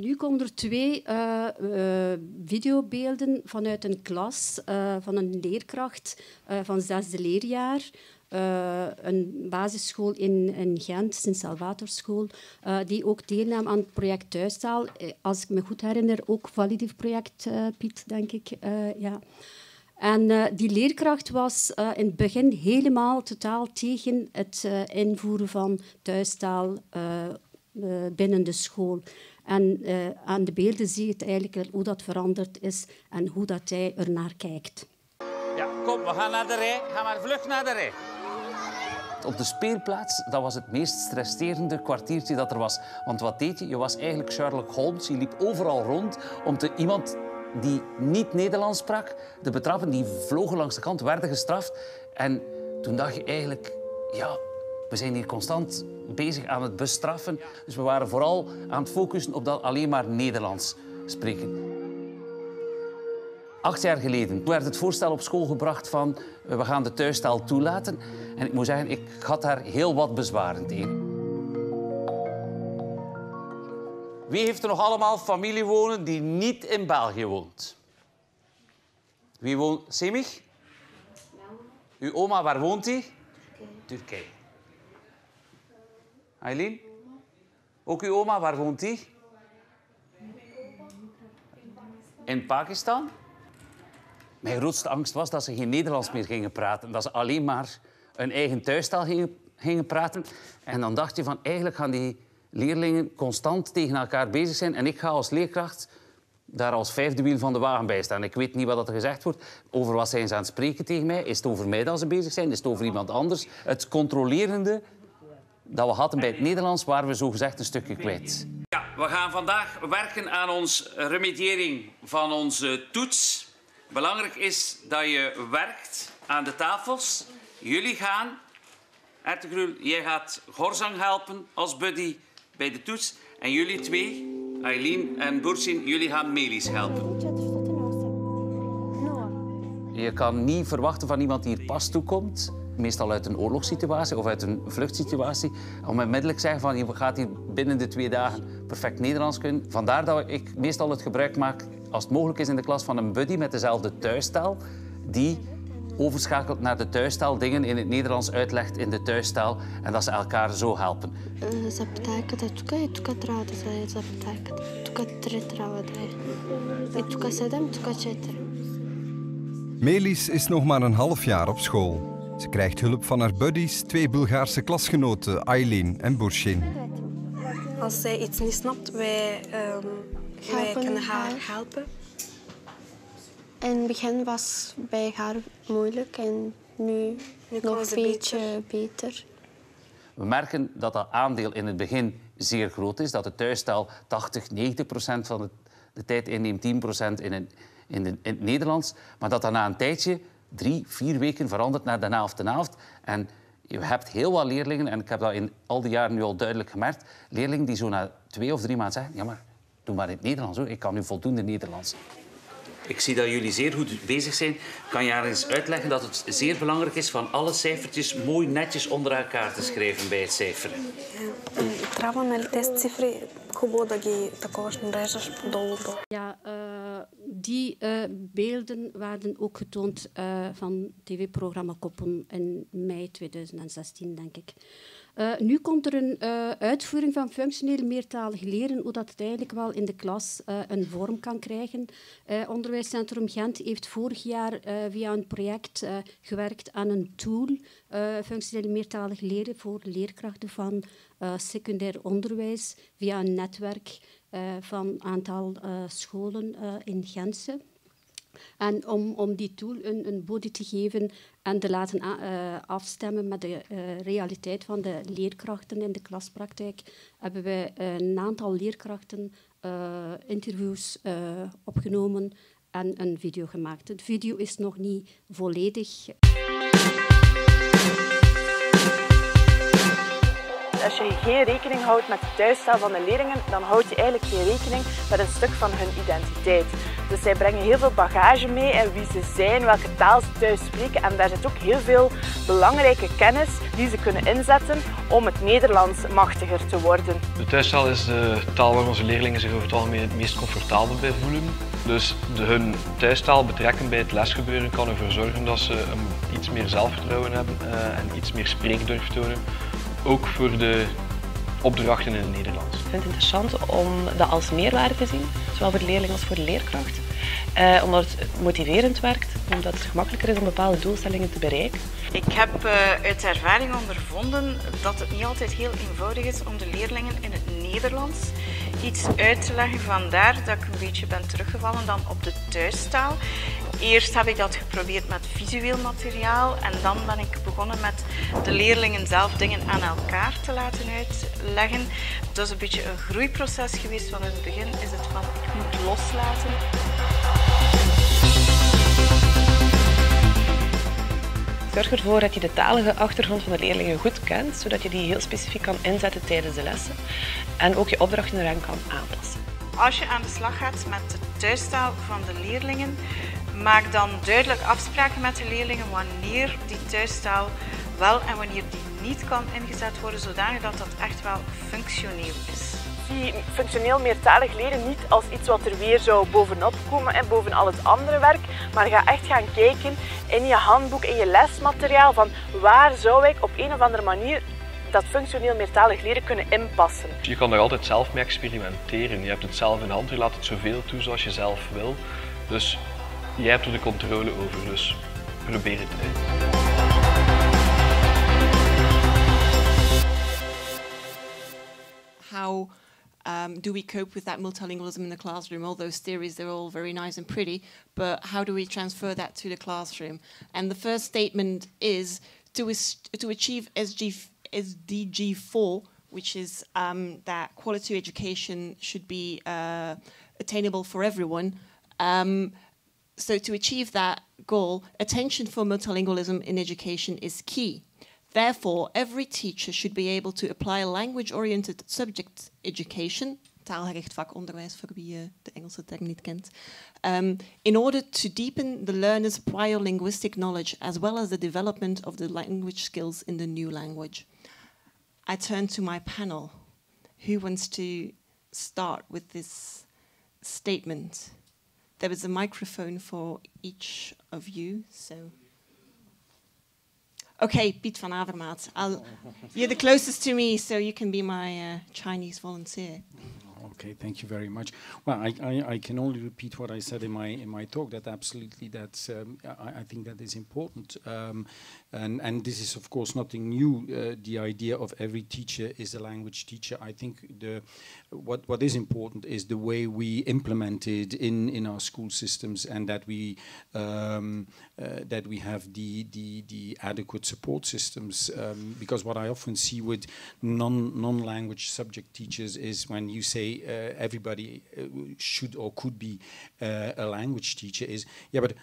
Nu komen er twee uh, uh, videobeelden vanuit een klas uh, van een leerkracht van zesde leerjaar. een basisschool in, in Gent, Sint-Salvatorschool, die ook deelnam aan het project Thuistaal. Als ik me goed herinner, ook validief project, Piet, denk ik. ja. En die leerkracht was in het begin helemaal totaal tegen het invoeren van thuistaal binnen de school. En uh, aan de beelden zie je het eigenlijk hoe dat veranderd is en hoe dat hij er naar kijkt. Ja, kom, we gaan naar de rij. Ga maar vlug naar de rij. Op de speelplaats, dat was het meest stresserende kwartiertje dat er was. Want wat deed je? Je was eigenlijk Sherlock Holmes. Je liep overal rond om te iemand die niet Nederlands sprak, de betrappen, die vlogen langs de kant, werden gestraft. En toen dacht je eigenlijk, ja, we zijn hier constant bezig aan het bestraffen. Dus we waren vooral aan het focussen op dat alleen maar Nederlands spreken. Acht jaar geleden werd het voorstel op school gebracht van we gaan de thuistaal toelaten. En ik moet zeggen, ik had daar heel wat bezwaren tegen. Wie heeft er nog allemaal familie wonen die niet in België woont? Wie woont... Semich? Uw oma, waar woont hij? Turkije. Eileen? Ook uw oma, waar woont die? In Pakistan? Mijn grootste angst was dat ze geen Nederlands meer gingen praten. Dat ze alleen maar hun eigen thuistaal gingen, gingen praten. En dan dacht je van, eigenlijk gaan die leerlingen constant tegen elkaar bezig zijn. En ik ga als leerkracht daar als vijfde wiel van de wagen bij staan. Ik weet niet wat er gezegd wordt. Over wat zijn ze aan het spreken tegen mij? Is het over mij dat ze bezig zijn? Is het over iemand anders? Het controlerende dat we hadden bij het Nederlands, waren we zogezegd een stukje kwijt. Ja, we gaan vandaag werken aan onze remediering van onze toets. Belangrijk is dat je werkt aan de tafels. Jullie gaan, Ertegroel, jij gaat Gorzang helpen als buddy bij de toets. En jullie twee, Eileen en Bursin, jullie gaan Melis helpen. Je kan niet verwachten van iemand die hier pas toekomt meestal uit een oorlogssituatie of uit een vluchtsituatie, om onmiddellijk zeggen van je gaat hier binnen de twee dagen perfect Nederlands kunnen. Vandaar dat ik meestal het gebruik maak, als het mogelijk is in de klas, van een buddy met dezelfde thuistaal, die overschakelt naar de thuistaal, dingen in het Nederlands uitlegt in de thuistaal en dat ze elkaar zo helpen. Melis is nog maar een half jaar op school. Ze krijgt hulp van haar buddies, twee Bulgaarse klasgenoten, Aileen en Burshin. Als zij iets niet snapt, wij, um, wij kunnen haar helpen. In het begin was bij haar moeilijk en nu, nu nog een beetje beter. We merken dat dat aandeel in het begin zeer groot is. Dat de thuistaal 80, 90 procent van de, de tijd inneemt, 10 procent in, in, in, het Nederlands. Maar dat dan na een tijdje drie, vier weken verandert naar de helft de helft. En je hebt heel wat leerlingen, en ik heb dat in al die jaren nu al duidelijk gemerkt, leerlingen die zo na twee of drie maanden zeggen, ja maar, doe maar in het Nederlands hoor, ik kan nu voldoende Nederlands. Ik zie dat jullie zeer goed bezig zijn. Kan je eens uitleggen dat het zeer belangrijk is van alle cijfertjes mooi netjes onder elkaar te schrijven bij het cijferen? Трябва нали тези цифри хубаво да ги такова нареждаш долу Ja, uh, die uh, beelden werden ook getoond uh, van tv-programma Koppen in mei 2016, denk ik. Uh, nu komt er een uh, uitvoering van functioneel meertalig leren, hoe dat het eigenlijk wel in de klas uh, een vorm kan krijgen. Onderwijscentrum Gent heeft vorig jaar via een project gewerkt aan een tool, functioneel meertalig leren voor leerkrachten van secundair onderwijs, via een netwerk van een aantal scholen in Gentse. En om, om die tool een, een body te geven en te laten uh, afstemmen met de uh, realiteit van de leerkrachten in de klaspraktijk, hebben wij een aantal leerkrachten uh, interviews opgenomen en een video gemaakt. Het video is nog niet volledig. Als je geen rekening houdt met de thuistaal van de leerlingen, dan houd je eigenlijk geen rekening met een stuk van hun identiteit. Dus zij brengen heel veel bagage mee en wie ze zijn, welke taal ze thuis spreken. En daar zit ook heel veel belangrijke kennis die ze kunnen inzetten om het Nederlands machtiger te worden. De thuistaal is de taal waar onze leerlingen zich over het algemeen het meest comfortabel bij voelen. Dus de, hun thuistaal betrekken bij het lesgebeuren kan ervoor zorgen dat ze iets meer zelfvertrouwen hebben uh, en iets meer spreekdurf tonen. Ook voor de opdrachten in het Nederlands. Ik vind het interessant om dat als meerwaarde te zien, zowel voor de leerling als voor de leerkracht. Uh, omdat het motiverend werkt, omdat het gemakkelijker is om bepaalde doelstellingen te bereiken. Ik heb uh, uit ervaring ondervonden dat het niet altijd heel eenvoudig is om de leerlingen in het Nederlands iets uit te leggen. Vandaar dat ik een beetje ben teruggevallen dan op de thuistaal. Eerst heb ik dat geprobeerd met visueel materiaal en dan ben ik begonnen met de leerlingen zelf dingen aan elkaar te laten uitleggen. Dat is een beetje een groeiproces geweest. Van in het begin is het van ik moet loslaten. Zorg ervoor dat je de talige achtergrond van de leerlingen goed kent, zodat je die heel specifiek kan inzetten tijdens de lessen en ook je opdrachten eraan kan aanpassen. Als je aan de slag gaat met de thuistaal van de leerlingen, maak dan duidelijk afspraken met de leerlingen wanneer die thuistaal wel en wanneer die niet kan ingezet worden, zodanig dat dat echt wel functioneel is zie functioneel meertalig leren niet als iets wat er weer zou bovenop komen en boven al het andere werk, maar ga echt gaan kijken in je handboek, in je lesmateriaal van waar zou ik op een of andere manier dat functioneel meertalig leren kunnen inpassen. Je kan er altijd zelf mee experimenteren. Je hebt het zelf in hand, je laat het zoveel toe zoals je zelf wil. Dus jij hebt er de controle over, dus probeer het uit. How um, do we cope with that multilingualism in the classroom? All those theories, they're all very nice and pretty, but how do we transfer that to the classroom? And the first statement is to, to achieve SG, SDG 4, which is um, that quality education should be uh, attainable for everyone. Um, so to achieve that goal, attention for multilingualism in education is key. Therefore, every teacher should be able to apply language-oriented subject education, taalgericht vakonderwijs voor wie uh, de Engelse term niet kent, um, in order to deepen the learner's prior linguistic knowledge as well as the development of the language skills in the new language. I turn to my panel. Who wants to start with this statement? There is a microphone for each of you, so... Okay, Piet van Avermaet. I'll, you're the closest to me, so you can be my uh, Chinese volunteer. Okay, thank you very much. Well, I, I, I, can only repeat what I said in my in my talk. That absolutely, that's um, I, I, think that is important. Um, and and this is of course nothing new. Uh, the idea of every teacher is a language teacher. I think the what what is important is the way we implement it in in our school systems, and that we um, uh, that we have the the the adequate support systems. Um, because what I often see with non non language subject teachers is when you say uh, everybody uh, should or could be uh, a language teacher is yeah, but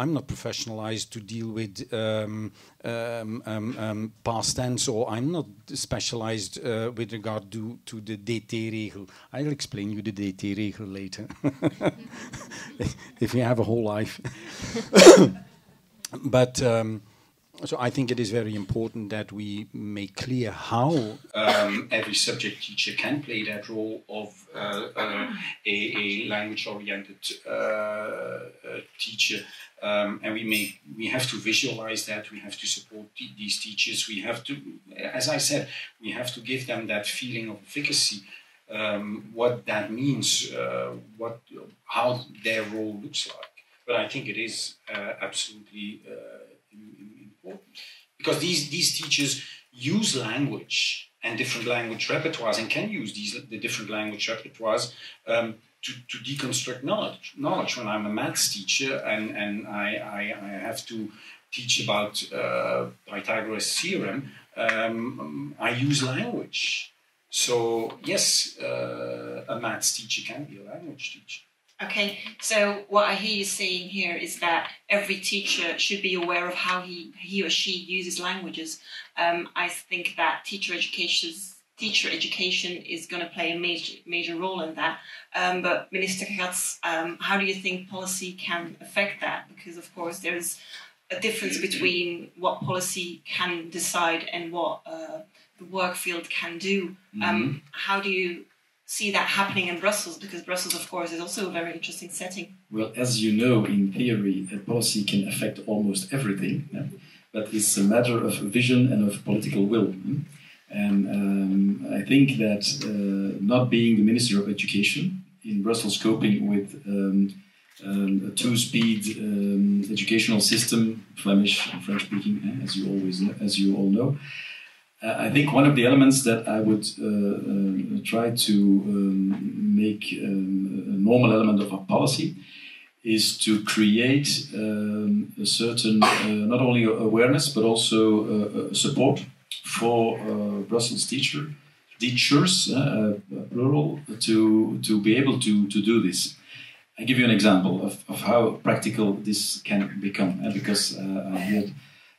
I'm not professionalized to deal with um, um, um, um past tense, or I'm not specialized uh, with regard to, to the DT-regel. I'll explain you the DT-regel later, if you have a whole life. but um, so I think it is very important that we make clear how um, every subject teacher can play that role of uh, uh, a, a language-oriented uh, uh teacher, um, and we make we have to visualize that. We have to support these teachers. We have to, as I said, we have to give them that feeling of efficacy. Um, what that means, uh, what how their role looks like. But I think it is uh, because these, these teachers use language and different language repertoires and can use these the different language repertoires um, to, to deconstruct knowledge. Knowledge. When I'm a maths teacher and, and I, I, I have to teach about uh, Pythagoras theorem, um, I use language. So yes, uh, a maths teacher can be a language teacher. Okay, so what I hear you saying here is that every teacher should be aware of how he, he or she uses languages. Um, I think that teacher education teacher education is going to play a major major role in that. Um, but Minister Gatz, um, how do you think policy can affect that? Because of course there's a difference between what policy can decide and what uh, the work field can do. Um, mm-hmm. How do you see that happening in Brussels? Because Brussels, of course, is also a very interesting setting. Well, as you know, in theory, a policy can affect almost everything, yeah? but it's a matter of vision and of political will. Yeah? And um, I think that uh, not being the Minister of Education in Brussels coping with um, um, a two-speed um, educational system, Flemish and French-speaking, eh, as you always as you all know. Uh, I think one of the elements that I would uh, uh, try to um, make um, a normal element of our policy is to create um, a certain uh, not only awareness but also uh, support for uh, Brussels teacher teachers plural to to be able to to do this. I give you an example of, of how practical this can become because I heard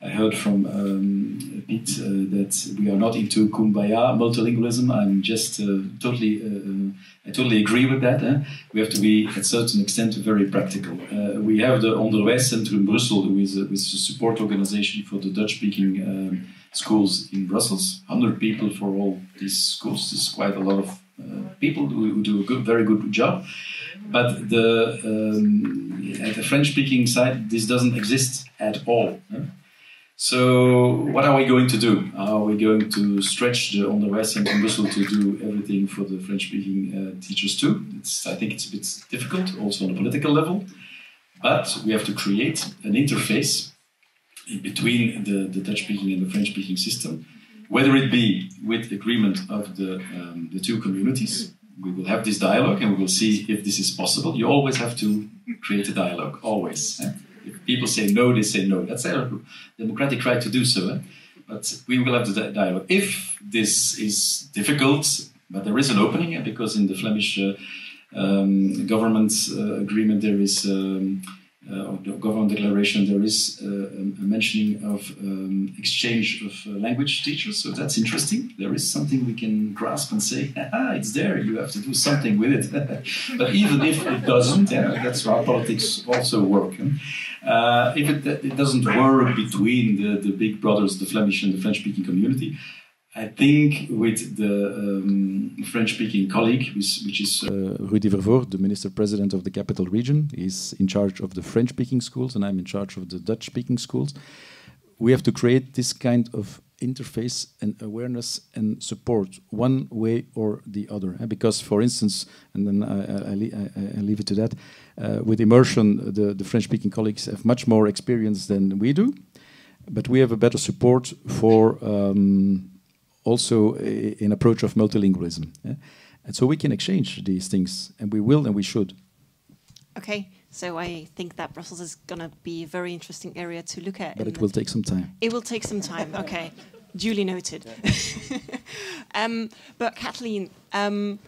I heard from um, Piet uh, that we are not into kumbaya multilingualism. I'm just uh, totally, uh, uh I totally agree with that. Eh? We have to be, at certain extent, very practical. Uh, we have the Onderwijs Center in Brussels, who is a, a support organization for the Dutch-speaking um, schools in Brussels. 100 people for all these schools. This is quite a lot of uh, people who, who, do a good, very good job. But the, um, at the French-speaking side, this doesn't exist at all. Eh? So, what are we going to do? Are we going to stretch on the West and Brussels to do everything for the French-speaking uh, teachers too? It's, I think it's a bit difficult, also on a political level. But we have to create an interface between the, the Dutch-speaking and the French-speaking system, whether it be with agreement of the, um, the two communities. We will have this dialogue and we will see if this is possible. You always have to create a dialogue, always. Eh? If people say no, they say no. That's their democratic right to do so. Eh? But we will have the dialogue. If this is difficult, but there is an opening, eh? because in the Flemish uh, um, government uh, agreement there is. Um, of the government declaration, there is uh, a mentioning of um, exchange of uh, language teachers. So that's interesting. There is something we can grasp and say, ah, it's there. You have to do something with it. but even if it doesn't, yeah, that's how politics also work. Uh, if it, it, doesn't work between the, the big brothers, the Flemish and the French-speaking community, I think with the um, French-speaking colleague, which, which is uh, Rudy Vervoort, the Minister-President of the Capital Region, is in charge of the French-speaking schools, and I'm in charge of the Dutch-speaking schools. We have to create this kind of interface and awareness and support one way or the other. Eh? Because, for instance, and then I, I, I, I leave it to that, uh, with immersion, the, the French-speaking colleagues have much more experience than we do, but we have a better support for um, also an approach of multilingualism. Yeah? And so we can exchange these things, and we will and we should. Okay, so I think that Brussels is going to be a very interesting area to look at. But it will take some time. It will take some time, okay. Duly noted. um, but Kathleen, um,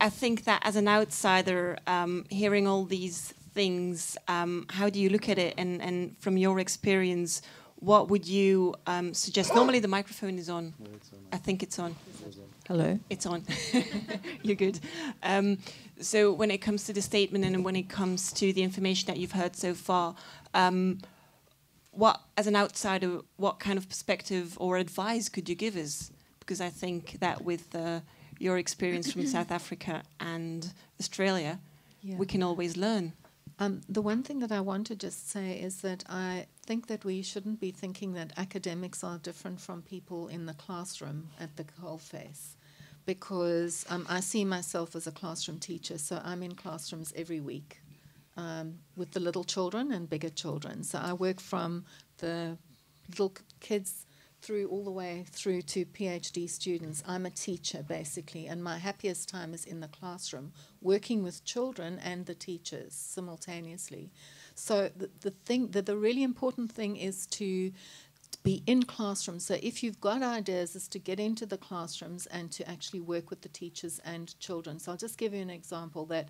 I think that as an outsider, um, hearing all these things, um, how do you look at it? And, and from your experience, what would you um, suggest? Normally the microphone is on. No, on. I think it's on. Hello. It's on. You're good. Um, so when it comes to the statement and when it comes to the information that you've heard so far, um, what, as an outsider, what kind of perspective or advice could you give us? Because I think that with uh, your experience from South Africa and Australia, yeah. we can always learn. Um, the one thing that I want to just say is that I think that we shouldn't be thinking that academics are different from people in the classroom at the coalface, because um, I see myself as a classroom teacher, so I'm in classrooms every week um, with the little children and bigger children. So I work from the little kids through all the way through to PhD students. I'm a teacher basically, and my happiest time is in the classroom, working with children and the teachers simultaneously. So the, the thing, the, the really important thing is to be in classrooms. So if you've got ideas, is to get into the classrooms and to actually work with the teachers and children. So I'll just give you an example that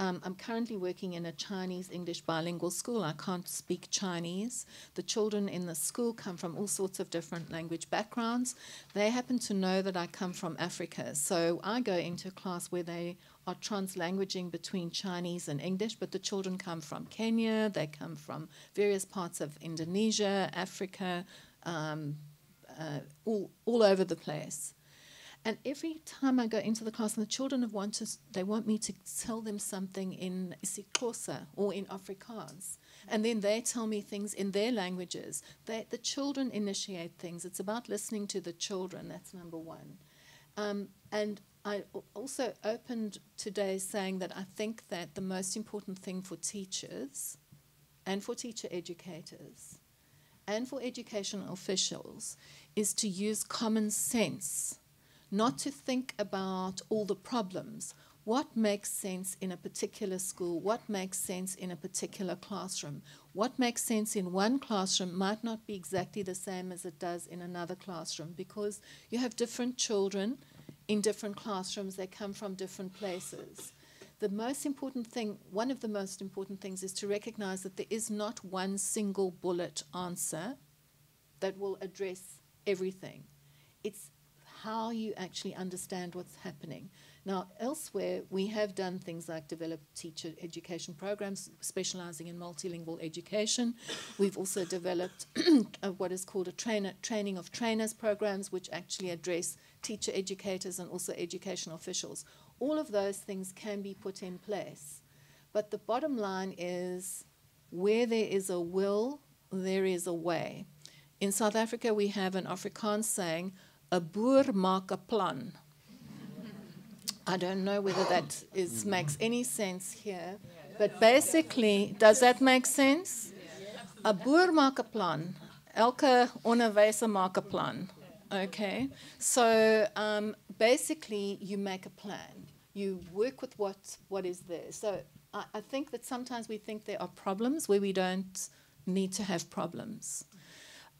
Um, I'm currently working in a Chinese English bilingual school. I can't speak Chinese. The children in the school come from all sorts of different language backgrounds. They happen to know that I come from Africa. So I go into a class where they are translanguaging between Chinese and English, but the children come from Kenya, they come from various parts of Indonesia, Africa, um, uh, all, all over the place. And every time I go into the class and the children want to, they want me to tell them something in isiXhosa or in Afrikaans. And then they tell me things in their languages. They, the children initiate things. It's about listening to the children. That's number one. Um, and I also opened today saying that I think that the most important thing for teachers and for teacher educators and for educational officials is to use common sense not to think about all the problems. What makes sense in a particular school? What makes sense in a particular classroom? What makes sense in one classroom might not be exactly the same as it does in another classroom because you have different children in different classrooms, they come from different places. The most important thing, one of the most important things, is to recognize that there is not one single bullet answer that will address everything. It's how you actually understand what's happening. Now, elsewhere, we have done things like develop teacher education programs specializing in multilingual education. We've also developed what is called a trainer, training of trainers programs, which actually address teacher educators and also educational officials. All of those things can be put in place. But the bottom line is where there is a will, there is a way. In South Africa, we have an Afrikaans saying, 'n boer maak 'n plan. I don't know whether that is makes any sense here, but basically, does that make sense? 'n boer maak 'n plan. Elke onderwyser maak 'n plan. Okay, so um, basically, you make a plan. You work with what what is there. So I, I think that sometimes we think there are problems where we don't need to have problems.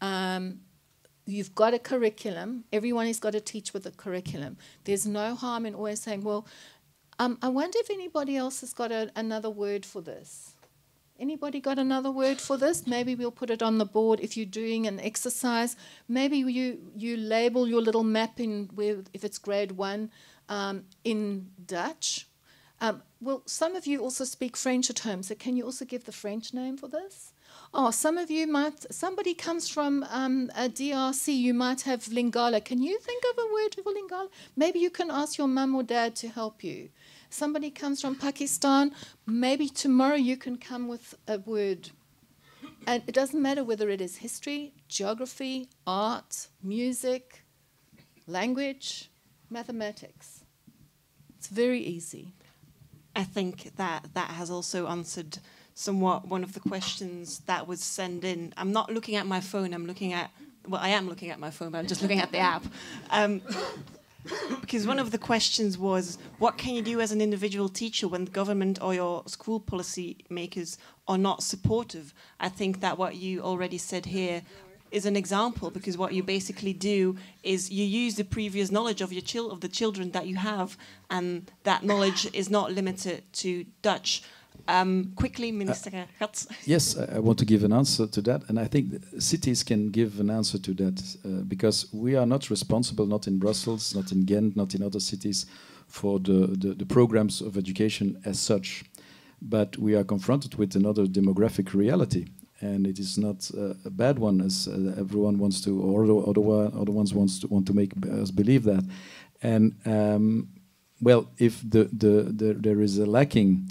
Um, you've got a curriculum. Everyone has got to teach with a curriculum. There's no harm in always saying, well, um, I wonder if anybody else has got a, another word for this. Anybody got another word for this? Maybe we'll put it on the board if you're doing an exercise. Maybe you, you label your little map in where, if it's grade one um, in Dutch. Um, well, some of you also speak French at home, so can you also give the French name for this? Oh, some of you might, somebody comes from um, a DRC, you might have Lingala. Can you think of a word for Lingala? Maybe you can ask your mum or dad to help you. Somebody comes from Pakistan, maybe tomorrow you can come with a word. And it doesn't matter whether it is history, geography, art, music, language, mathematics. It's very easy. I think that that has also answered somewhat one of the questions that was sent in. I'm not looking at my phone, I'm looking at, well, I am looking at my phone, but I'm just looking at the app. Um, because one of the questions was, what can you do as an individual teacher when the government or your school policy makers are not supportive? I think that what you already said here is an example because what you basically do is you use the previous knowledge of your chil- of the children that you have and that knowledge is not limited to Dutch um, quickly, Minister uh, Yes, I want to give an answer to that, and I think cities can give an answer to that uh, because we are not responsible, not in Brussels, not in Ghent, not in other cities, for the, the, the programs of education as such. But we are confronted with another demographic reality, and it is not uh, a bad one, as uh, everyone wants to, or other, other ones wants to want to make us believe that. And um, well, if the, the, the there is a lacking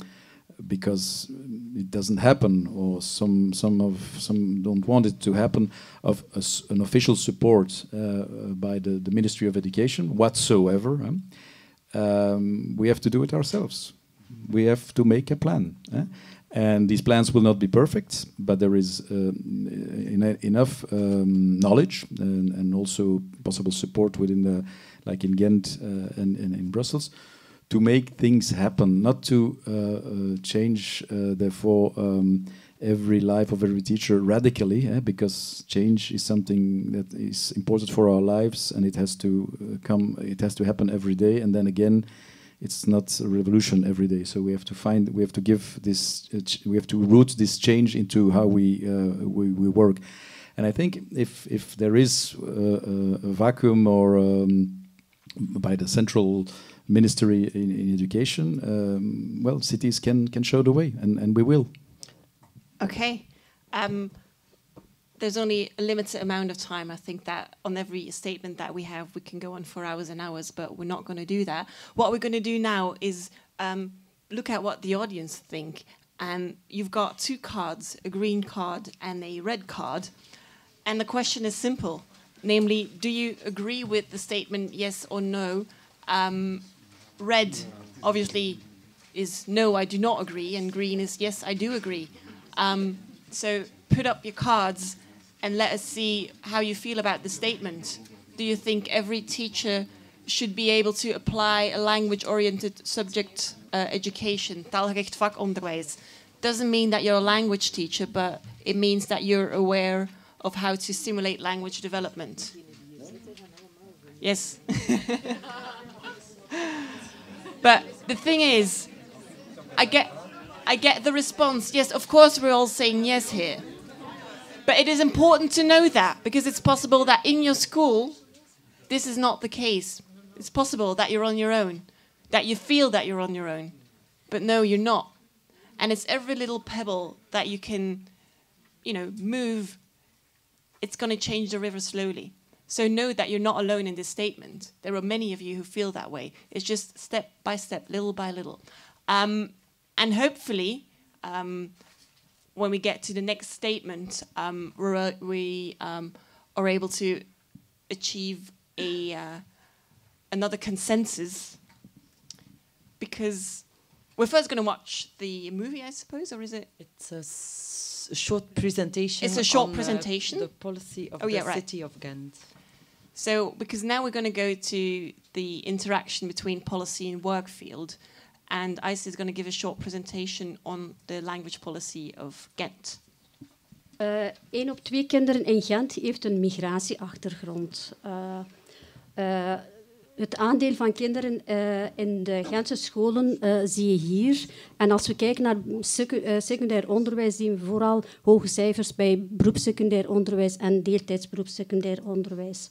because it doesn't happen, or some some of some don't want it to happen, of a, an official support uh, by the, the Ministry of Education whatsoever. Um, we have to do it ourselves. We have to make a plan. Eh? And these plans will not be perfect, but there is uh, enough um, knowledge and, and, also possible support within the, like in Ghent uh, and, and in Brussels, to make things happen, not to uh, uh, change, uh, therefore, um, every life of every teacher radically, eh, because change is something that is important for our lives, and it has to come, it has to happen every day, and then again, it's not a revolution every day. So we have to find, we have to give this, uh, we have to root this change into how we uh, we, we, work. And I think if if there is uh, a vacuum or um, by the central ministry in, in education, um, well, cities can can show the way, and and we will. Okay. Um, there's only a limited amount of time. I think that on every statement that we have, we can go on for hours and hours, but we're not going to do that. What we're going to do now is um, look at what the audience think. And you've got two cards, a green card and a red card. And the question is simple, namely, do you agree with the statement yes or no? Um, red, obviously, is no, I do not agree, and green is yes, I do agree. Um, so put up your cards and let us see how you feel about the statement. Do you think every teacher should be able to apply a language-oriented subject uh, education? Doesn't mean that you're a language teacher, but it means that you're aware of how to stimulate language development. Yes. but the thing is, I get, I get the response. Yes, of course we're all saying yes here. But it is important to know that because it's possible that in your school, this is not the case. It's possible that you're on your own, that you feel that you're on your own, but no, you're not. And it's every little pebble that you can, you know, move. It's going to change the river slowly. So know that you're not alone in this statement. There are many of you who feel that way. It's just step by step, little by little. Um, and hopefully, um, when we get to the next statement, um, we um, are able to achieve a uh, another consensus because we're first going to watch the movie, I suppose, or is it? It's a short presentation. It's a short on, presentation. Uh, the policy of oh, the yeah, right. city of Ghent. So, because now we're going to go to the interaction between policy and work field. And ICE is going to give a short presentation on the language policy of Ghent. Uh, op twee kinderen in Gent heeft een migratieachtergrond. Uh, uh, het aandeel van kinderen in de Gentse scholen zie je hier. En als we kijken naar secundair onderwijs, zien we vooral hoge cijfers bij beroepssecundair onderwijs en deeltijdsberoepssecundair onderwijs.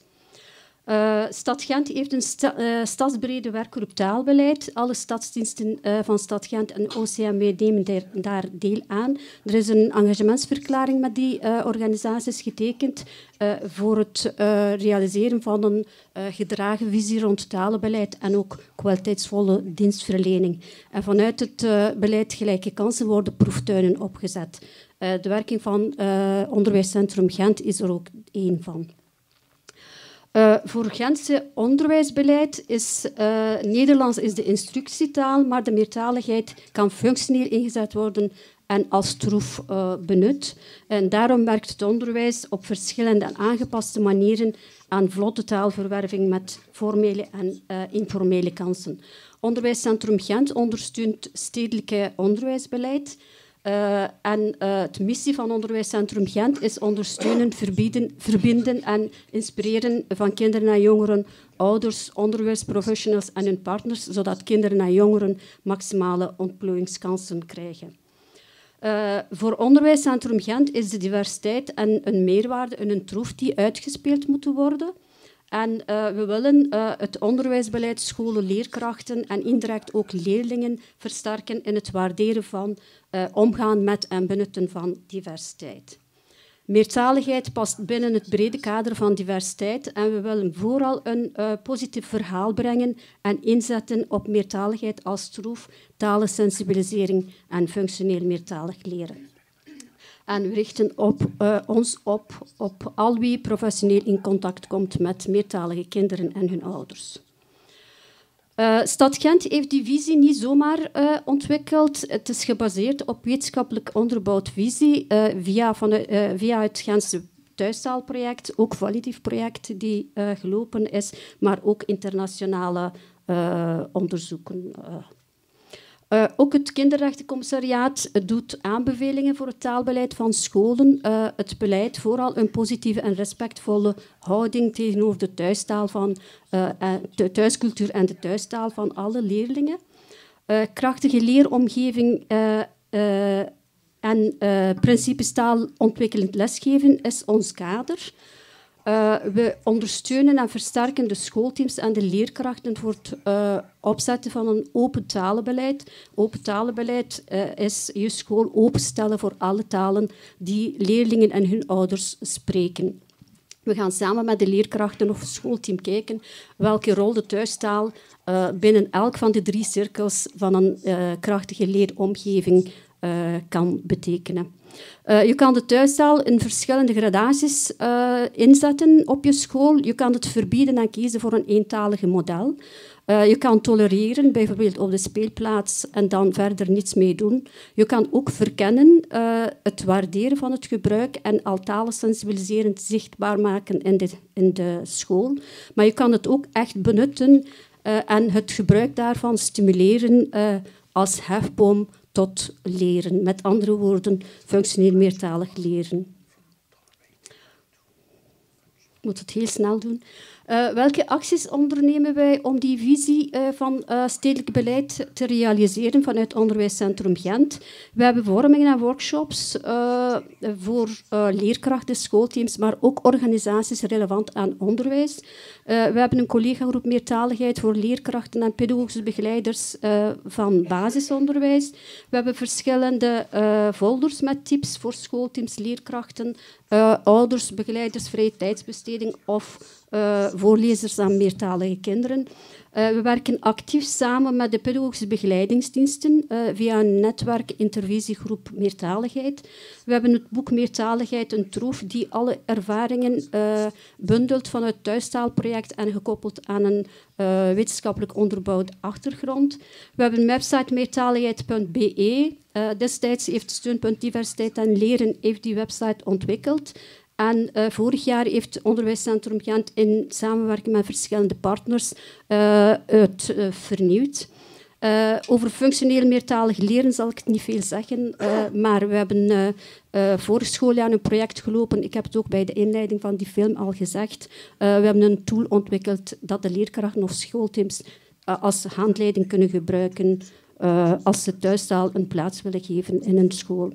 Uh, Stad Gent heeft een sta uh, stadsbrede werkgroep taalbeleid. Alle stadsdiensten uh, van Stad Gent en OCMW nemen daar, deel aan. Er is een engagementsverklaring met die organisaties getekend voor het realiseren van een gedragen visie rond talenbeleid en ook kwaliteitsvolle dienstverlening. En vanuit het beleid gelijke kansen worden proeftuinen opgezet. de werking van Onderwijscentrum Gent is er ook één van. Uh, voor Gentse onderwijsbeleid is uh, Nederlands is de instructietaal, maar de meertaligheid kan functioneel ingezet worden en als troef uh, benut. En daarom werkt het onderwijs op verschillende en aangepaste manieren aan vlotte taalverwerving met formele en informele kansen. Onderwijscentrum Gent ondersteunt stedelijke onderwijsbeleid. Uh, en uh, de missie van Onderwijscentrum Gent is ondersteunen, verbieden, verbinden en inspireren van kinderen en jongeren, ouders, onderwijsprofessionals en hun partners, zodat kinderen en jongeren maximale ontplooiingskansen krijgen. Uh, voor Onderwijscentrum Gent is de diversiteit en een meerwaarde en een troef die uitgespeeld moeten worden. En uh, we willen uh, het onderwijsbeleid, scholen, leerkrachten en indirect ook leerlingen versterken in het waarderen van uh, omgaan met en benutten van diversiteit. Meertaligheid past binnen het brede kader van diversiteit en we willen vooral een positief verhaal brengen en inzetten op meertaligheid als troef, talensensibilisering en functioneel meertalig leren. En we richten op, uh, ons op op al wie professioneel in contact komt met meertalige kinderen en hun ouders. Uh, Stad Gent heeft die visie niet zomaar uh, ontwikkeld. Het is gebaseerd op wetenschappelijk onderbouwd visie via, van, via het Gentse thuistaalproject, ook validatief project die gelopen is, maar ook internationale onderzoeken Uh, ook het kinderrechtencommissariaat doet aanbevelingen voor het taalbeleid van scholen. Uh, het beleid vooral een positieve en respectvolle houding tegenover de thuistaal van thuiscultuur en de thuistaal van alle leerlingen. krachtige leeromgeving en principes taalontwikkelend lesgeven is ons kader. Uh, we ondersteunen en versterken de schoolteams en de leerkrachten voor het uh, opzetten van een open talenbeleid. Open talenbeleid uh, is je school openstellen voor alle talen die leerlingen en hun ouders spreken. We gaan samen met de leerkrachten of schoolteam kijken welke rol de thuistaal binnen elk van de drie cirkels van een krachtige leeromgeving kan betekenen. Uh, je kan de thuistaal in verschillende gradaties uh, inzetten op je school. Je kan het verbieden en kiezen voor een eentalige model. Uh, je kan tolereren, bijvoorbeeld op de speelplaats, en dan verder niets mee doen. Je kan ook verkennen, het waarderen van het gebruik en al talen sensibiliserend zichtbaar maken in de, in de school. Maar je kan het ook echt benutten en het gebruik daarvan stimuleren als hefboom tot leren. Met andere woorden, functioneel meertalig leren. Ik moet het heel snel doen. Uh, welke acties ondernemen wij om die visie uh, van uh, stedelijk beleid te realiseren vanuit Onderwijscentrum Gent? We hebben vormingen en workshops voor leerkrachten, schoolteams, maar ook organisaties relevant aan onderwijs. we hebben een collega-groep meertaligheid voor leerkrachten en pedagogische begeleiders van basisonderwijs. We hebben verschillende folders met tips voor schoolteams, leerkrachten, ouders, begeleiders, vrije tijdsbesteding of voorlezers aan meertalige kinderen. Uh, we werken actief samen met de pedagogische begeleidingsdiensten uh, via een netwerk intervisiegroep Meertaligheid. We hebben het boek Meertaligheid, een troef die alle ervaringen bundelt van het thuistaalproject en gekoppeld aan een wetenschappelijk onderbouwde achtergrond. We hebben een website meertaligheid.be. destijds heeft Steunpunt Diversiteit en Leren heeft die website ontwikkeld. En uh, vorig jaar heeft Onderwijscentrum Gent in samenwerking met verschillende partners uh, het uh, vernieuwd. over functioneel meertalig leren zal ik het niet veel zeggen, maar we hebben vorig schooljaar een project gelopen. Ik heb het ook bij de inleiding van die film al gezegd. we hebben een tool ontwikkeld dat de leerkrachten of schoolteams als handleiding kunnen gebruiken als ze thuistaal een plaats willen geven in een school.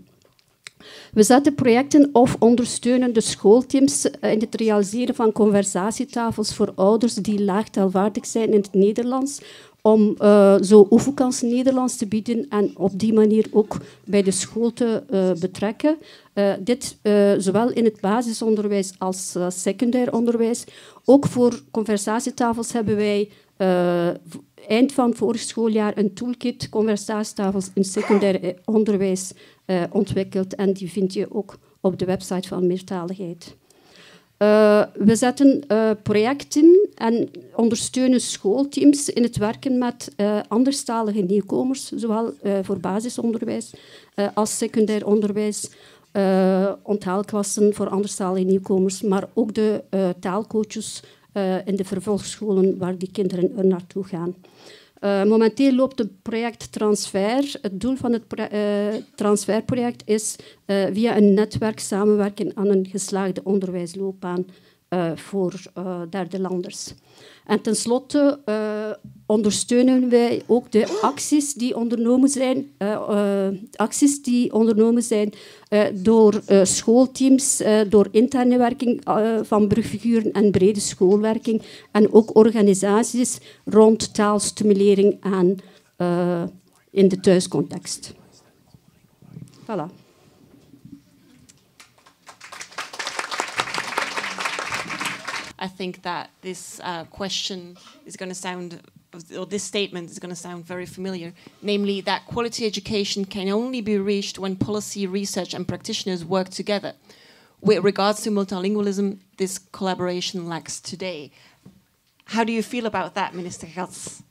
We zetten projecten of ondersteunen de schoolteams in het realiseren van conversatietafels voor ouders die laagtaalvaardig zijn in het Nederlands, om uh, zo oefenkansen Nederlands te bieden en op die manier ook bij de school te uh, betrekken. Dit zowel in het basisonderwijs als secundair onderwijs. Ook voor conversatietafels hebben wij eind van vorig schooljaar een toolkit conversatietafels in secundair onderwijs uh, ontwikkeld. En die vind je ook op de website van Meertaligheid. Uh, we zetten uh, projecten en ondersteunen schoolteams in het werken met uh, anderstalige nieuwkomers, zowel voor basisonderwijs als secundair onderwijs, onthaalklassen voor anderstalige nieuwkomers, maar ook de taalcoaches in de vervolgscholen waar die kinderen er naartoe gaan. Uh, momenteel loopt het project Transfer. Het doel van het uh, transferproject is via een netwerk samenwerken aan een geslaagde onderwijsloopbaan voor derde landers. En tenslotte uh, ondersteunen wij ook de acties die ondernomen zijn, acties die ondernomen zijn door schoolteams, door interne werking van brugfiguren en brede schoolwerking en ook organisaties rond taalstimulering aan in de thuiscontext. Voilà. I think that this uh, question is going to sound, or this statement is going to sound very familiar, namely that quality education can only be reached when policy, research, and practitioners work together. With regards to multilingualism, this collaboration lacks today. How do you feel about that, Minister Gatz?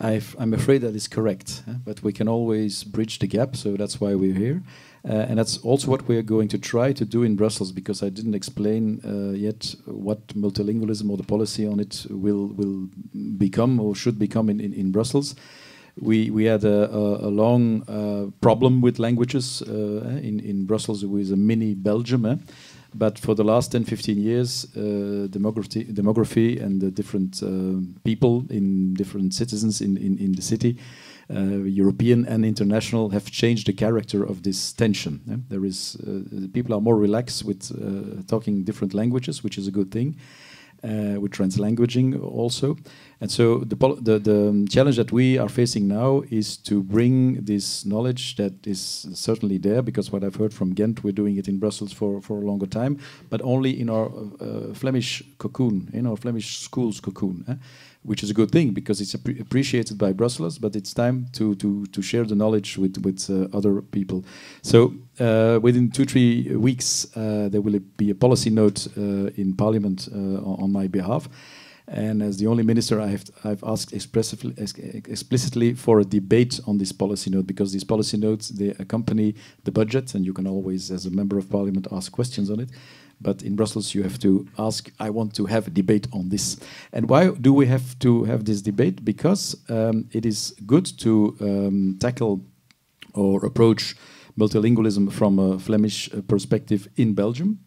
i am afraid that is correct, but we can always bridge the gap, so that's why we're here. Uh, and that's also what we're going to try to do in Brussels, because I didn't explain uh, yet what multilingualism or the policy on it will will become or should become in, in, in Brussels. we we had a, a, a long uh, problem with languages uh, in in Brussels. It was a mini Belgium. Eh? But for the last 10, 15 years, uh, demography, demography and the different uh, people in different citizens in, in, in the city, European and international, have changed the character of this tension. Yeah? There is uh, people are more relaxed with uh, talking different languages, which is a good thing uh, with translanguaging also. And so the, the, the, challenge that we are facing now is to bring this knowledge that is certainly there, because what I've heard from Ghent, we're doing it in Brussels for, for a longer time, but only in our uh, Flemish cocoon, in our Flemish schools cocoon. Eh? which is a good thing because it's appreciated by Brussels, but it's time to to to share the knowledge with with uh, other people. So uh, within two three weeks, uh, there will be a policy note uh, in Parliament uh, on my behalf. And as the only minister, I have I've asked explicitly, explicitly for a debate on this policy note because these policy notes they accompany the budget, and you can always, as a member of parliament, ask questions on it. But in Brussels, you have to ask, I want to have a debate on this. And why do we have to have this debate? Because um, it is good to um, tackle or approach multilingualism from a Flemish uh, perspective in Belgium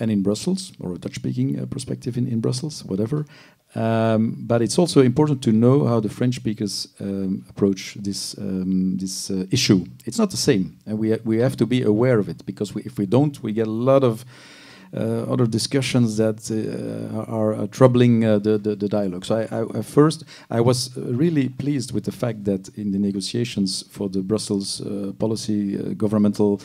and in Brussels, or a Dutch speaking uh, perspective in, in Brussels, whatever. Um, but it's also important to know how the French speakers um, approach this um, this uh, issue. It's not the same, and we ha we have to be aware of it because we, if we don't, we get a lot of uh, other discussions that uh, are, are, troubling uh, the, the, the dialogue. So I, I, first I was really pleased with the fact that in the negotiations for the Brussels policy governmental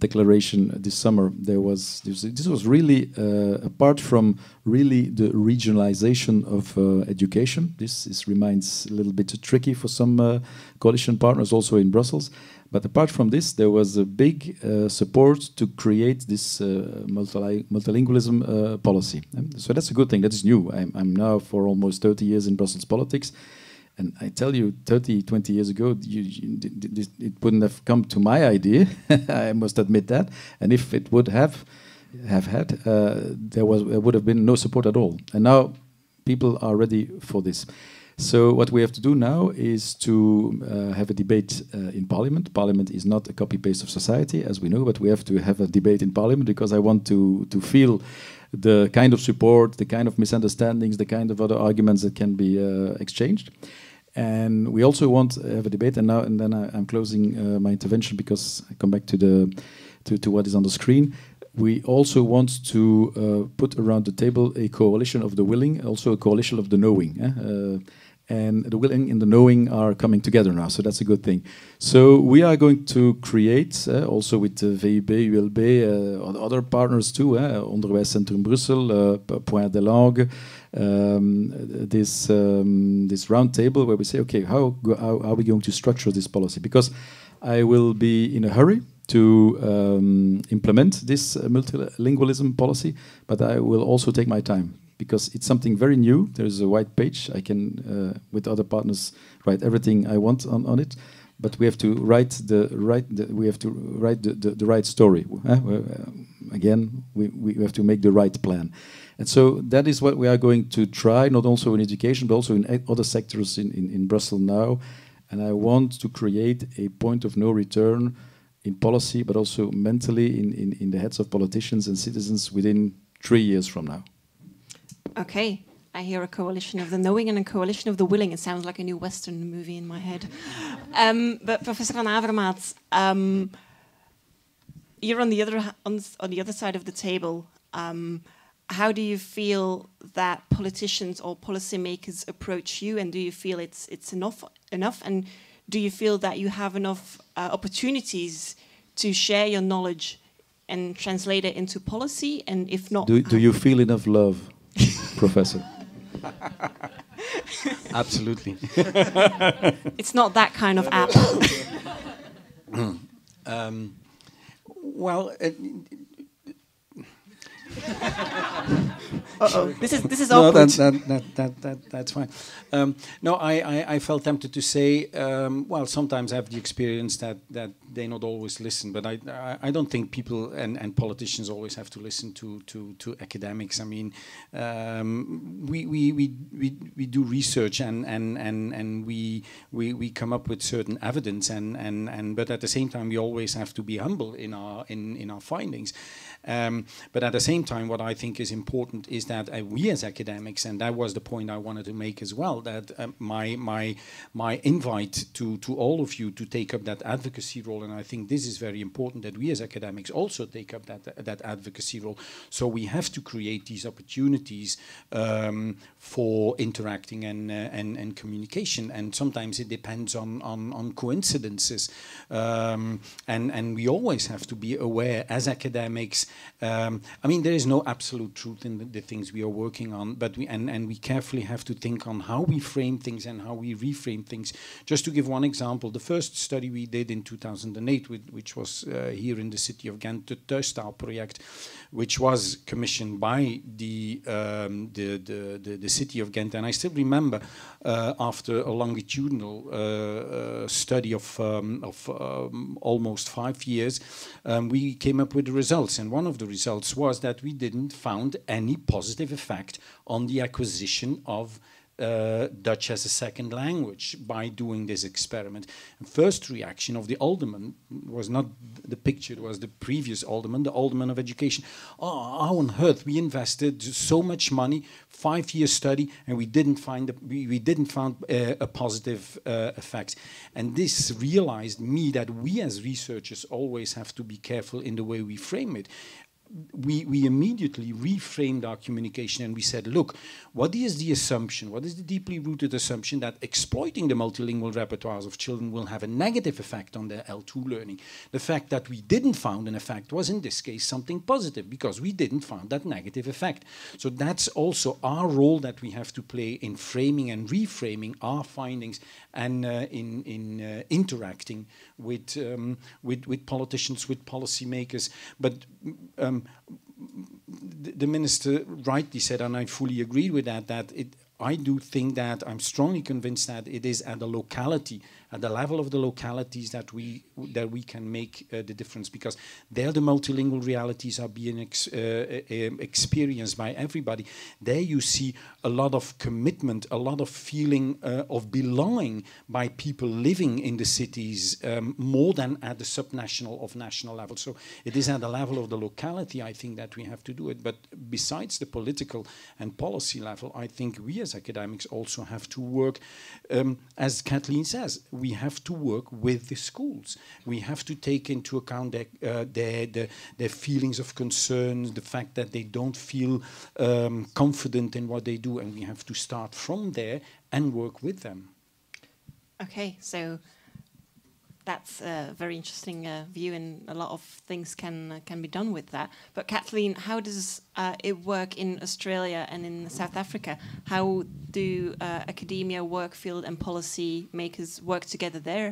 declaration this summer there was this, this was really uh, apart from really the regionalization of uh, education this, this remains a little bit tricky for some uh, coalition partners also in Brussels but apart from this, there was a big uh, support to create this uh, multilingualism uh, policy. so that's a good thing. That is new. I'm, I'm, now for almost 30 years in Brussels politics. And I tell you, 30, 20 years ago, you, you, it wouldn't have come to my idea. I must admit that. And if it would have have had, uh, there was there would have been no support at all. And now people are ready for this. So what we have to do now is to uh, have a debate uh, in Parliament. Parliament is not a copy-paste of society, as we know, but we have to have a debate in Parliament because I want to to feel the kind of support, the kind of misunderstandings, the kind of other arguments that can be uh, exchanged. And we also want to have a debate. And now, and then I, am closing uh, my intervention because I come back to the to, to what is on the screen we also want to uh, put around the table a coalition of the willing, also a coalition of the knowing. Eh? Uh, and the willing and the knowing are coming together now, so that's a good thing. So we are going to create, uh, also with VUB, ULB, uh, other partners too, uh, Onderwijscentrum Brussel, uh, Point de Langue, um, this um, this round table where we say, okay, how, how are we going to structure this policy? Because I will be in a hurry to um, implement this uh, multilingualism policy, but I will also take my time because it's something very new. There's a white page. I can, uh, with other partners, write everything I want on, on it. But we have to write the right. The, we have to write the, the, the right story. Uh, again, we, we have to make the right plan. And so that is what we are going to try, not also in education, but also in other sectors in, in, in Brussels now. And I want to create a point of no return in policy, but also mentally in, in, in the heads of politicians and citizens within three years from now. Okay, I hear a coalition of the knowing and a coalition of the willing. It sounds like a new Western movie in my head. Um, but Professor Van Avermaet, um, you're on the other on, on, the other side of the table. Um, how do you feel that politicians or policymakers approach you, and do you feel it's it's enough enough? And do you feel that you have enough uh, opportunities to share your knowledge and translate it into policy? And if not, do, do you feel enough love? Professor. Absolutely. it's not that kind of app. um, well, uh, Uh-oh. This is this is no, awkward. that, that, that, that, that, that's fine. Um, no, I, I, I felt tempted to say, um, well, sometimes I have the experience that, that they not always listen, but I, I, I don't think people and, and politicians always have to listen to, to, to academics. I mean, um, we, we, we, we, we do research and, and, and, and we, we, we come up with certain evidence, and, and, and, but at the same time, we always have to be humble in our, in, in our findings. Um, but at the same time, what I think is important is that uh, we as academics, and that was the point I wanted to make as well, that uh, my, my, my invite to, to all of you to take up that advocacy role, and I think this is very important that we as academics also take up that, that advocacy role. So we have to create these opportunities um, for interacting and, uh, and, and communication, and sometimes it depends on, on, on coincidences. Um, and, and we always have to be aware as academics um, I mean, there is no absolute truth in the, the, things we are working on, but we and, and we carefully have to think on how we frame things and how we reframe things. Just to give one example, the first study we did in 2008, with, which was uh, here in the city of Ghent, the Thuistaal project, which was commissioned by the, um, the, the, the, the, city of Ghent. And I still remember uh, after a longitudinal uh, uh study of, um, of um, almost five years, um, we came up with the results. And one of the results was that we didn't found any positive effect on the acquisition of uh, Dutch as a second language by doing this experiment. First reaction of the alderman was not the picture, it was the previous alderman, the alderman of education. Oh, how on earth we invested so much money, five year study, and we didn't find a, we, we didn't find uh, a positive uh, effect. And this realized me that we as researchers always have to be careful in the way we frame it we, we immediately reframed our communication and we said, look, what is the assumption? What is the deeply rooted assumption that exploiting the multilingual repertoires of children will have a negative effect on their L2 learning? The fact that we didn't found an effect was in this case something positive because we didn't find that negative effect. So that's also our role that we have to play in framing and reframing our findings and uh, in, in uh, interacting with, um, with, with politicians, with policymakers. But um, the, minister rightly said, and I fully agree with that, that it, I do think that I'm strongly convinced that it is at the locality at the level of the localities that we that we can make uh, the difference because there the multilingual realities are being ex uh, experienced by everybody. There you see a lot of commitment, a lot of feeling uh, of belonging by people living in the cities um, more than at the subnational of national level. So it is at the level of the locality, I think, that we have to do it. But besides the political and policy level, I think we as academics also have to work, um, as Kathleen says, we have to work with the schools. We have to take into account their, uh, their, their, their, feelings of concern, the fact that they don't feel um, confident in what they do, and we have to start from there and work with them. Okay, so that's a very interesting uh, view, and a lot of things can uh, can be done with that. But Kathleen, how does uh, it work in Australia and in South Africa? How do uh, academia, work field, and policy makers work together there?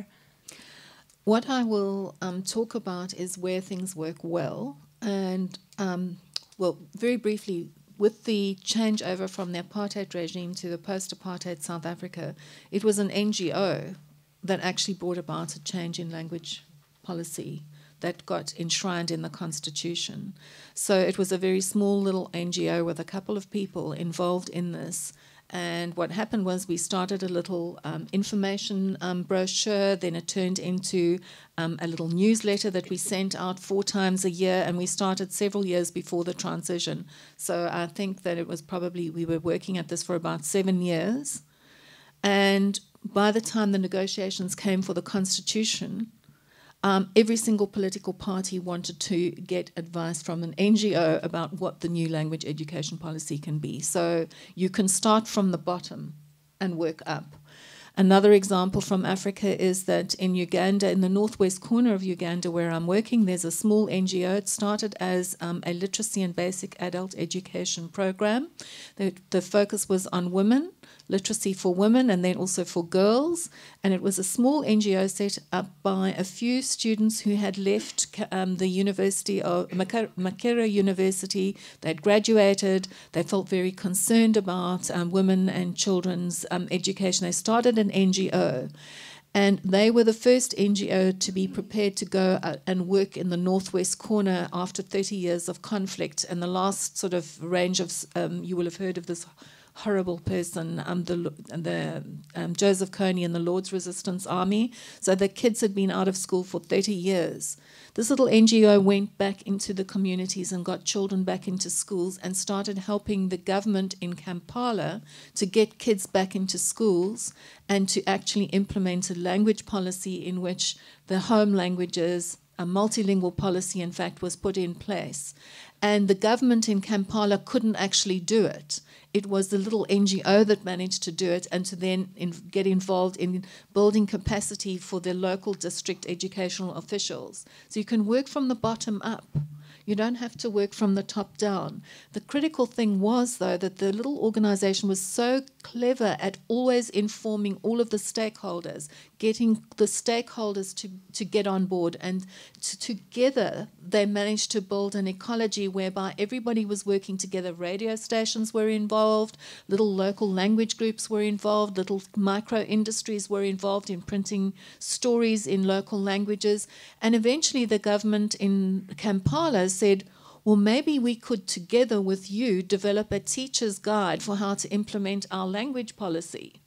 What I will um, talk about is where things work well, and um, well, very briefly, with the changeover from the apartheid regime to the post-apartheid South Africa, it was an NGO that actually brought about a change in language policy that got enshrined in the constitution. So it was a very small little NGO with a couple of people involved in this. And what happened was we started a little um, information um, brochure, then it turned into um, a little newsletter that we sent out four times a year, and we started several years before the transition. So I think that it was probably, we were working at this for about seven years. And by the time the negotiations came for the constitution, um, every single political party wanted to get advice from an NGO about what the new language education policy can be. So you can start from the bottom and work up. Another example from Africa is that in Uganda, in the northwest corner of Uganda where I'm working, there's a small NGO. It started as um, a literacy and basic adult education program. The, the focus was on women literacy for women and then also for girls. And it was a small NGO set up by a few students who had left um, the University of Makerere University. They'd graduated. They felt very concerned about um, women and children's um, education. They started an NGO. And they were the first NGO to be prepared to go uh, and work in the northwest corner after 30 years of conflict. And the last sort of range of, um, you will have heard of this horrible person, um, the, the um, Joseph Kony and the Lord's Resistance Army. So the kids had been out of school for 30 years. This little NGO went back into the communities and got children back into schools and started helping the government in Kampala to get kids back into schools and to actually implement a language policy in which the home languages, a multilingual policy, in fact, was put in place. And the government in Kampala couldn't actually do it. It was the little NGO that managed to do it and to then in, get involved in building capacity for the local district educational officials. So you can work from the bottom up. You don't have to work from the top down. The critical thing was, though, that the little organization was so clever at always informing all of the stakeholders, getting the stakeholders to, to get on board. And to, together, they managed to build an ecology whereby everybody was working together. Radio stations were involved, little local language groups were involved, little micro industries were involved in printing stories in local languages. And eventually, the government in Kampala said, well, maybe we could, together with you, develop a teacher's guide for how to implement our language policy.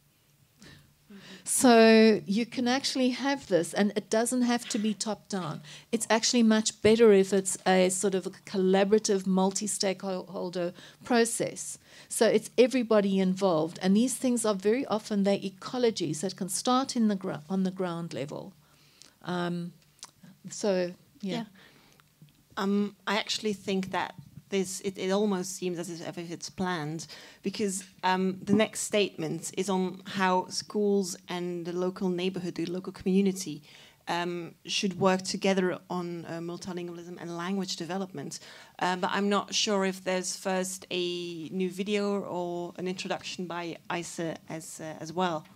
So you can actually have this, and it doesn't have to be top down. It's actually much better if it's a sort of a collaborative, multi stakeholder process. So it's everybody involved, and these things are very often they ecologies that can start in the on the ground level. Um, so yeah. yeah. Um, I actually think that this it, it almost seems as if, it's planned because um, the next statement is on how schools and the local neighborhood, the local community, um, should work together on uh, multilingualism and language development. Uh, but I'm not sure if there's first a new video or an introduction by Isa as uh, as well.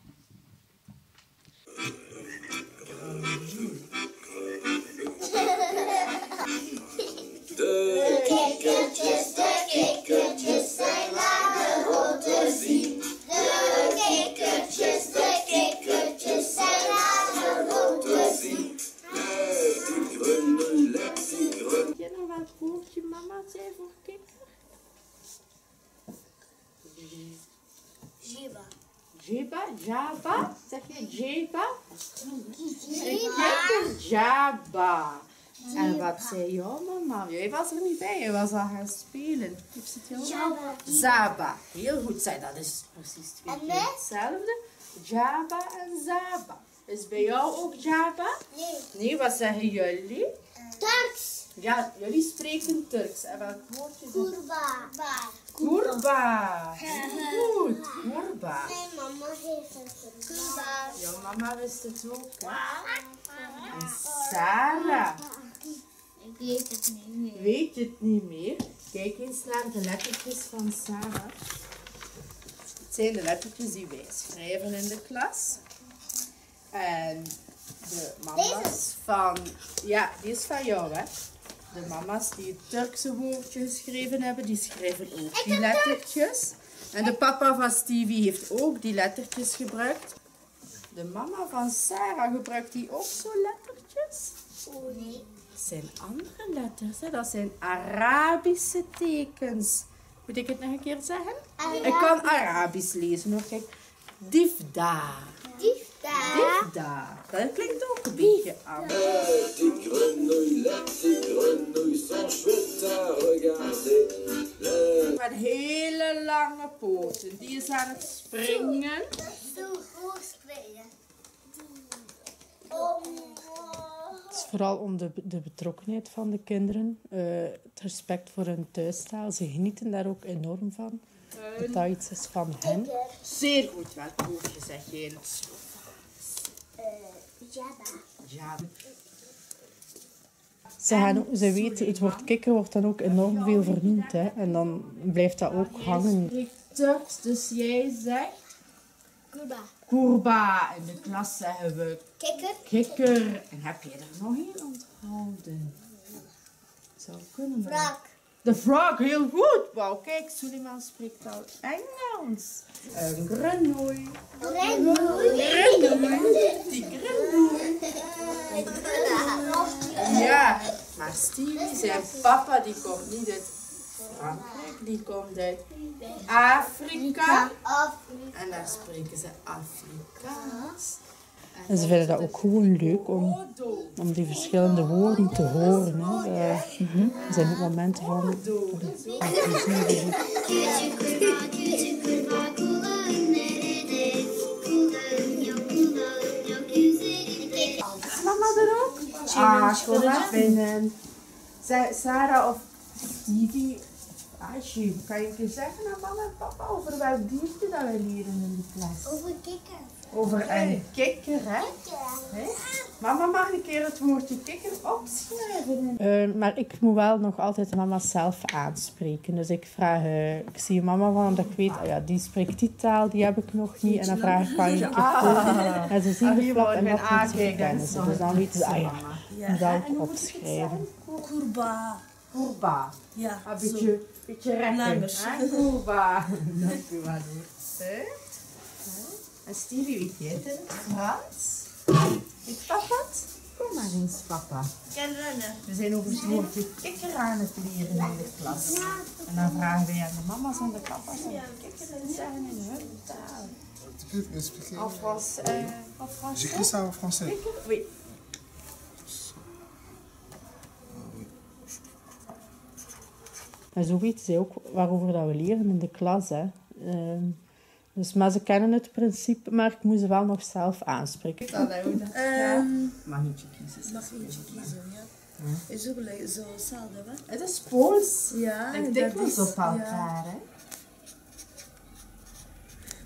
Jiba. Jiba, Jaba? Zeg je Jiba? Jiba. Jaba. En wat zei jouw mama? Jij was er niet bij, je was al gaan spelen. Hoe zit jouw Jaba. Zaba. Heel goed, zei dat is precies twee keer hetzelfde. Jaba en Zaba. Is bij jou ook Jaba? Nee. Nee, wat zeggen jullie? Turks. Ja, jullie spreken Turks. En wat woordje? Kurba. Kurba. Goed, kurba. Mijn mama heeft het kurba. Jouw mama wist het ook, hè? En Sarah. Ik weet het niet meer. Weet je het niet meer? Kijk eens naar de lettertjes van Sarah. Het zijn de lettertjes die wij schrijven in de klas. En de mama's van... Ja, die is van jou, hè? De mama's die het Turkse woordje geschreven hebben, die schrijven ook die lettertjes. En de papa van Stevie heeft ook die lettertjes gebruikt. De mama van Sarah gebruikt die ook zo lettertjes? Oh nee. Dat zijn andere letters, hè? dat zijn Arabische tekens. Moet ik het nog een keer zeggen? Ik kan Arabisch lezen hoor. Kijk. Difda. Difda. Difda. Dat klinkt ook een beetje regarder. Met hele lange poten. Die is aan het springen. Zo hoog springen. Is vooral om de, de betrokkenheid van de kinderen, uh, het respect voor hun thuistaal. Ze genieten daar ook enorm van. Dat dat iets is van hen. Zeer goed, welk woordje zeg je in het uh, Java. Java. Ze, gaan, ze weten, het woord kikker wordt dan ook enorm veel vernoemd. Hè? En dan blijft dat ook hangen. Turks, dus jij zegt Kurba. Kurba. In de klas zeggen we Kikker. kikker. En heb je er nog één onthouden? Zou kunnen. hè? Frog. De frog, heel goed. Wauw, kijk, Suleiman spreekt al Engels. Een grenouille. Grenouille. Die grenouille. Ja, maar Stevie, zijn papa, die komt niet uit Frankrijk, die komt uit Afrika. En daar spreken ze Afrikaans. En ze vinden dat ook gewoon leuk om, om die verschillende woorden te horen. Hè. Eh, Er zijn ook momenten van... Mama er ook? Ah. Sa- Sarah of Stevie, Asje, kan je een keer zeggen aan mama en papa over welk diertje dat wij leren in de klas? Over kikker. Over een kikker, hè? Hè? Mama mag een keer het woordje kikker opschrijven. Eh, maar ik moet wel nog altijd mama zelf aanspreken. Dus ik vraag, eh, ik zie mama van dat ik weet, oh ja, die spreekt die taal, die heb ik nog niet. En dan vraag ik, kan je Ah. En ze zien Ah, de hier flap wordt en dat aankijken, Dus dan weten ze, ah ja, mama. Ja. moet dat ook ik opschrijven. Kurba. Kurba. Ja, Een beetje, beetje rechter. Kurba. Dank u wel? En Stevie, weet jij het in het Frans? Weet papa het? Kom maar eens, papa. kan rennen. We zijn over het woordje kikker aan het leren in de klas. En dan vragen wij aan de mama's en de papa's om kikker te zeggen in hun taal. Tu peux m'expliquer En Frans, euh, en français J'écris ça en français. Kikker? Oui. En zo weten zij ook waarover dat we leren in de klas. Hè. Ehm, dus, maar ze kennen het principe, maar ik moet ze wel nog zelf aanspreken. Ehm, Mag eentje kiezen. Mag eentje kiezen, ja. Is ook like, zo hetzelfde, hè? Het is Pools. Ja, Ik dat denk wel is- zo op elkaar, ja. hè.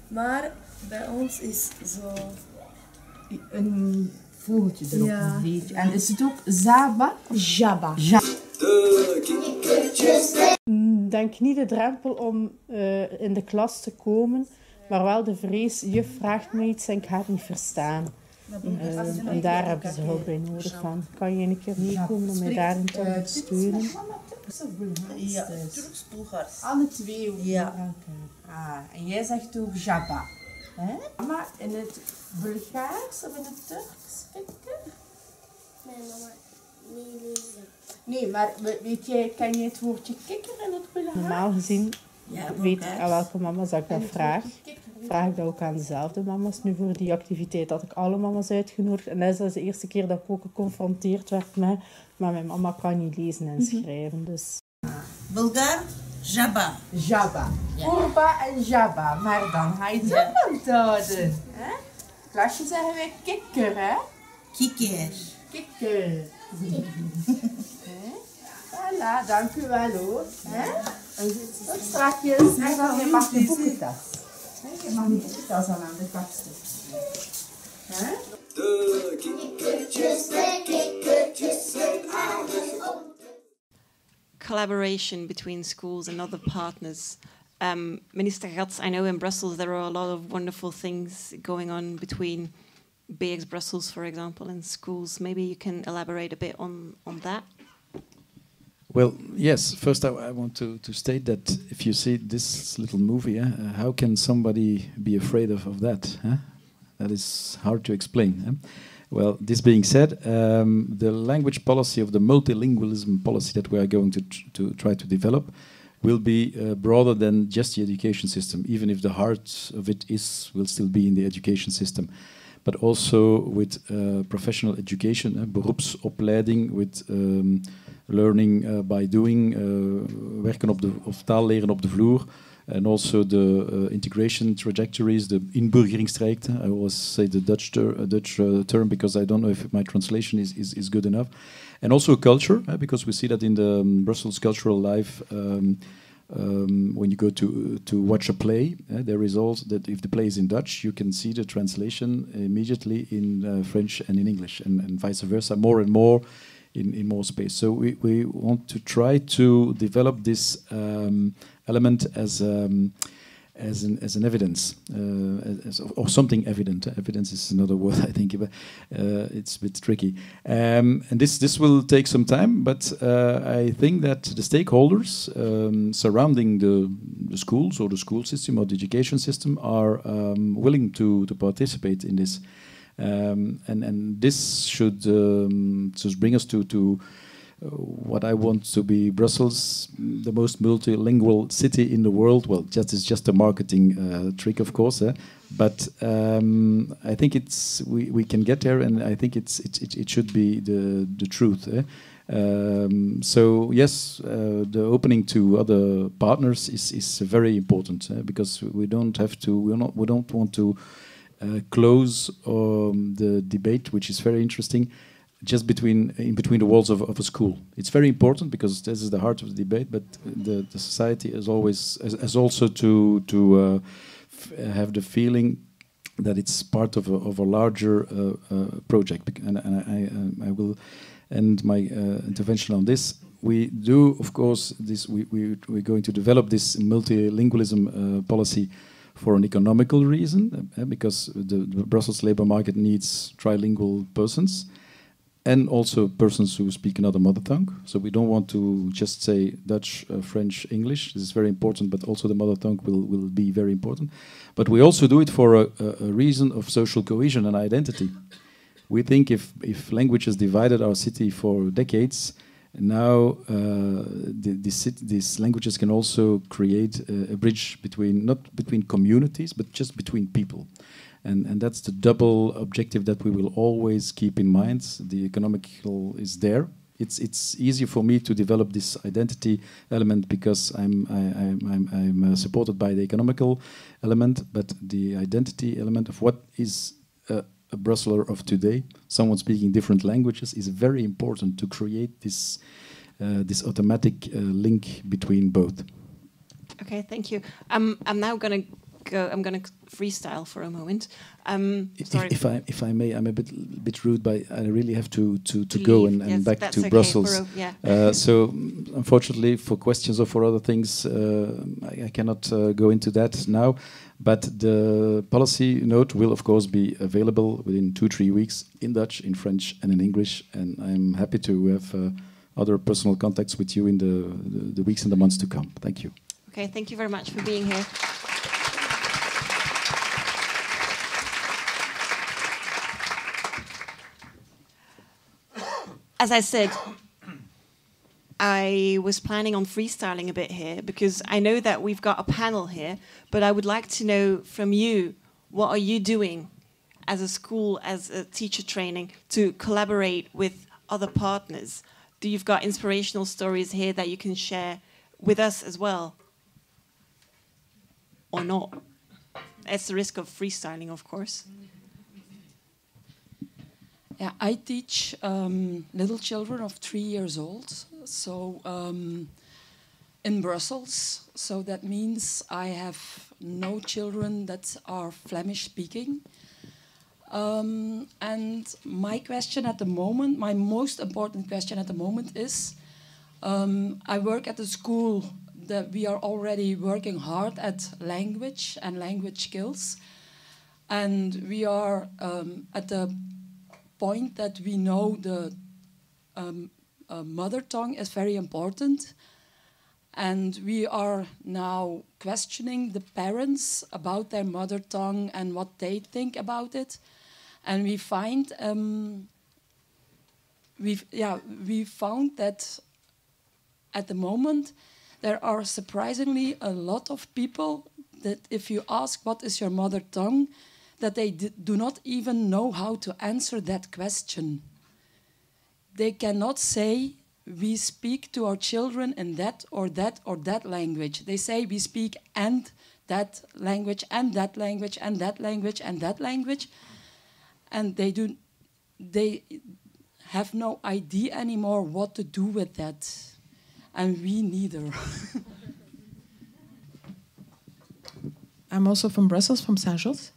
Maar bij ons is zo... Een vogeltje erop, Ja. een veetje. En is het ook Zaba? Jabba. Ik denk niet de drempel om eh, in de klas te komen, maar wel de vrees, juf vraagt me iets en ik ga het niet verstaan. Eh, en daar hebben ze hulp bij nodig van. Kan je een keer meekomen om mij daarin te ondersteunen? Ja, Turks, Bulgaars. Alle twee ook Ja. Ah, en jij zegt ook Jabba. Hè? Maar in het Bulgaars of in het Turks? Kikker? Nee, mama. Niet lezen. Nee, maar we- weet jij, ken je het woordje kikker in het Bulgaars? Normaal gezien weet ik aan welke mama's dat ik dat vraag. Vraag ik dat ook aan dezelfde mama's. Nu voor die activiteit had ik alle mama's uitgenodigd. En dat is de eerste keer dat ik ook geconfronteerd werd met... Maar mijn mama kan niet lezen en schrijven, dus... Bulgaar, Jabba. Jabba. Kurba en Jabba. Maar dan ga je het onthouden. Hè? Klasje zeggen wij kikker, hè? Kikker. Kikker. Hè? Voilà, dank u wel hoor. Hè? Collaboration between schools and other partners. Um, Minister Gatz, I know in Brussels there are a lot of wonderful things going on between BX Brussels, for example, and schools. Maybe you can elaborate a bit on, on that. Well, yes. First, I, I want to, to state that if you see this little movie, eh, uh, how can somebody be afraid of, of that? Huh? That is hard to explain. eh? Well, this being said, um, the language policy of the multilingualism policy that we are going to, tr- to try to develop will be uh, broader than just the education system, even if the heart of it is will still be in the education system. But also with uh, professional education, uh, beroepsopleiding, with um, learning uh, by doing, uh, werken op de, of taal leren op de vloer. And also the uh, integration trajectories, the inburgeringstrajecten. I always say the Dutch, ter Dutch term because I don't know if my translation is, is, is good enough. And also culture, because we see that in the um, Brussels cultural life, um, um, when you go to to watch a play, uh, there is also that if the play is in Dutch, you can see the translation immediately in uh, French and in English, and, and vice versa, more and more in, in more space. So we, we want to try to develop this um, element as um, as an as an evidence uh, as, or something evident. Evidence is another word I think, but uh, it's a bit tricky. Um, and this this will take some time, but uh, I think that the stakeholders um, surrounding the, the schools or the school system or the education system are um, willing to to participate in this, um, and and this should um, just bring us to to what I want to be Brussels, the most multilingual city in the world. Well, just it's just a marketing uh, trick, of course, eh? but um, I think it's we, we can get there, and I think it's it, it, it should be the the truth. Eh? Um, so yes, uh, the opening to other partners is is very important eh? because we don't have to we not we don't want to uh, close um, the debate, which is very interesting just between in between the walls of, of a school. It's very important because this is the heart of the debate. But the, the society is always has, also to to uh, have the feeling that it's part of a, of a larger uh, uh, project. And, and I, I, I, will end my uh, intervention on this. We do, of course, this. We, we we're going to develop this multilingualism uh, policy for an economical reason, uh, because the, the Brussels labor market needs trilingual persons and also persons who speak another mother tongue. So we don't want to just say Dutch, uh, French, English. This is very important, but also the mother tongue will, will be very important. But we also do it for a, a reason of social cohesion and identity. We think if, if language has divided our city for decades, now uh, these languages can also create a, a bridge between, not between communities, but just between people. And, and that's the double objective that we will always keep in mind. The economical is there. It's, it's easier for me to develop this identity element because I'm, I, am I'm, I'm uh, supported by the economical element, but the identity element of what is a, a Brusseler of today, someone speaking different languages, is very important to create this, uh, this automatic uh, link between both. Okay, thank you. Um, I'm now going to go. I'm going to freestyle for a moment. Um, if, if, I if I may, I'm a bit bit rude, but I really have to to, to go and, and yes, back to okay Brussels. yeah. uh, so unfortunately, for questions or for other things, uh, I, I, cannot uh, go into that now. But the policy note will, of course, be available within two three weeks in Dutch, in French, and in English. And I'm happy to have uh, other personal contacts with you in the, the the weeks and the months to come. Thank you. Okay, thank you very much for being here. As I said, I was planning on freestyling a bit here because I know that we've got a panel here, but I would like to know from you what are you doing as a school, as a teacher training to collaborate with other partners? Do you've got inspirational stories here that you can share with us as well? Or not? It's the risk of freestyling, of course. Yeah, I teach um, little children of three years old. So um, in Brussels. So that means I have no children that are Flemish speaking. Um, and my question at the moment, my most important question at the moment is um, I work at a school that we are already working hard at language and language skills. And we are um, at the point that we know the um, uh, mother tongue is very important. And we are now questioning the parents about their mother tongue and what they think about it. And we find, um, we yeah, we found that at the moment there are surprisingly a lot of people that if you ask what is your mother tongue, that they do not even know how to answer that question. They cannot say, we speak to our children in that or that or that language. They say we speak and that language and that language and that language and that language. And they do they have no idea anymore what to do with that. And we neither. I'm also from Brussels, from Saint-Josse.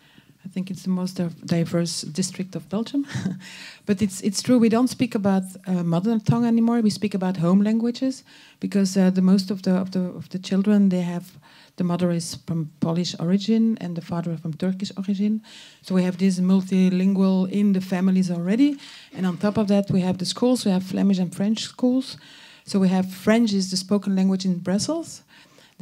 Think it's the most diverse district of Belgium. but it's it's true we don't speak about uh, mother tongue anymore. We speak about home languages because uh, the most of the of the of the children they have the mother is from Polish origin and the father from Turkish origin. So we have this multilingual in the families already. And on top of that, we have the schools. We have Flemish and French schools. So we have French is the spoken language in Brussels.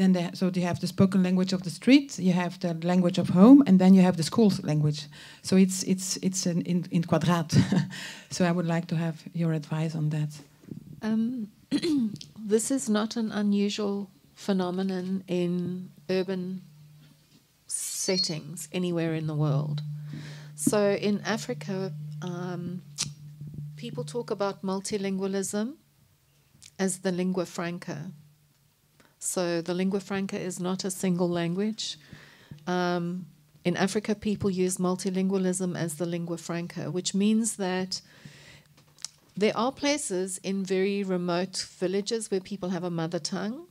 Then they, so you have the spoken language of the street, you have the language of home, and then you have the school's language. So it's it's it's an in, in quadrat. so I would like to have your advice on that. Um, this is not an unusual phenomenon in urban settings anywhere in the world. So in Africa, um, people talk about multilingualism as the lingua franca. So the lingua franca is not a single language. Um, in Africa, people use multilingualism as the lingua franca, which means that there are places in very remote villages where people have a mother tongue,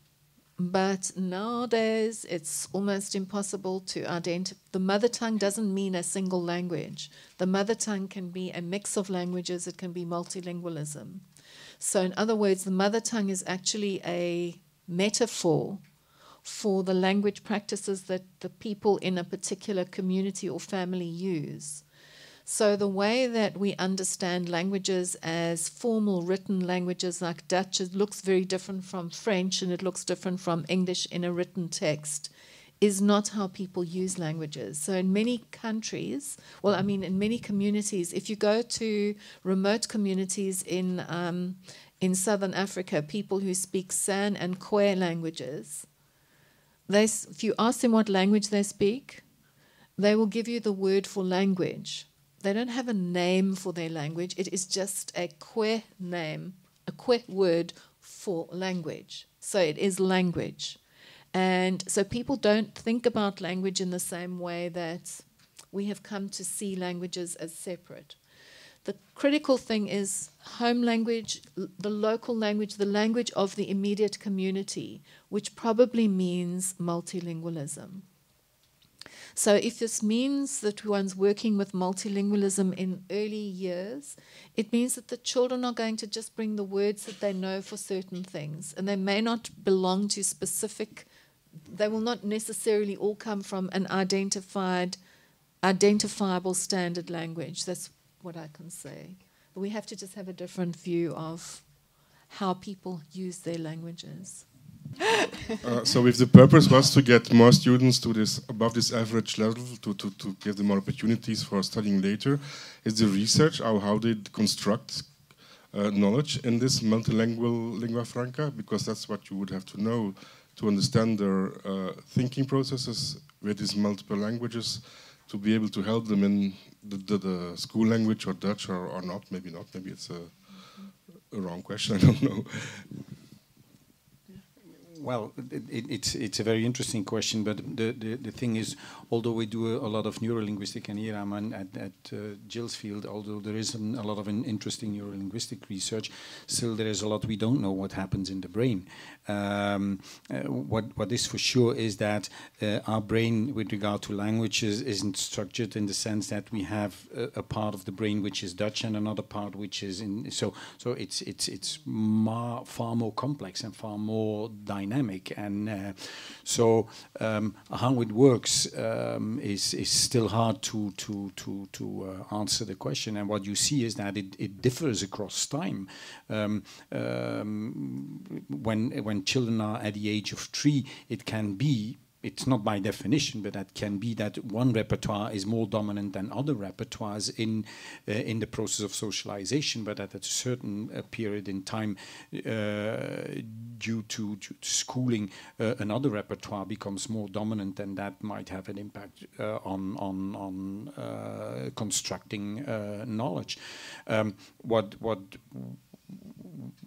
but nowadays, it's almost impossible to identify. The mother tongue doesn't mean a single language. The mother tongue can be a mix of languages, it can be multilingualism. So, in other words, the mother tongue is actually a metaphor for the language practices that the people in a particular community or family use. So, the way that we understand languages as formal written languages like Dutch it looks very different from French and it looks different from English in a written text is not how people use languages. So, in many countries, well, I mean, in many communities, if you go to remote communities in, um, in southern Africa, people who speak San and Khoi languages, they, if you ask them what language they speak, they will give you the word for language they don't have a name for their language. It is just a Khoi name, a Khoi word for language. So it is language. And so people don't think about language in the same way that we have come to see languages as separate. The critical thing is home language, the local language, the language of the immediate community, which probably means multilingualism. So if this means that one's working with multilingualism in early years, it means that the children are going to just bring the words that they know for certain things, and they may not belong to specific. They will not necessarily all come from an identified, identifiable standard language. That's what I can say. But we have to just have a different view of how people use their languages. Uh, so if the purpose was to get more students to this above this average level to, to, to give them more opportunities for studying later is the research how, how they construct uh, knowledge in this multilingual lingua franca? Because that's what you would have to know to understand their uh, thinking processes with these multiple languages to be able to help them in the, the, the school language or Dutch or, or not maybe not maybe it's a, a wrong question I don't know well, it, it, it's it's a very interesting question, but the, the, the thing is, although we do a, a lot of neurolinguistic and here I'm at, at uh, Jill's field, although there is an, a lot of an interesting neurolinguistic research, still there is a lot we don't know what happens in the brain. Um, uh, what what is for sure is that uh, our brain, with regard to languages, isn't structured in the sense that we have a, a, part of the brain which is Dutch and another part which is in. So so it's it's it's far more complex and far more dynamic, and uh, so um, how it works um, is is still hard to to to to answer the question. And what you see is that it, it differs across time. Um, um when when children are at the age of three, it can be it's not by definition, but that can be that one repertoire is more dominant than other repertoires in uh, in the process of socialization. But at a certain uh, period in time, uh, due to, to schooling, uh, another repertoire becomes more dominant, and that might have an impact uh, on on on uh, constructing knowledge. Um, what what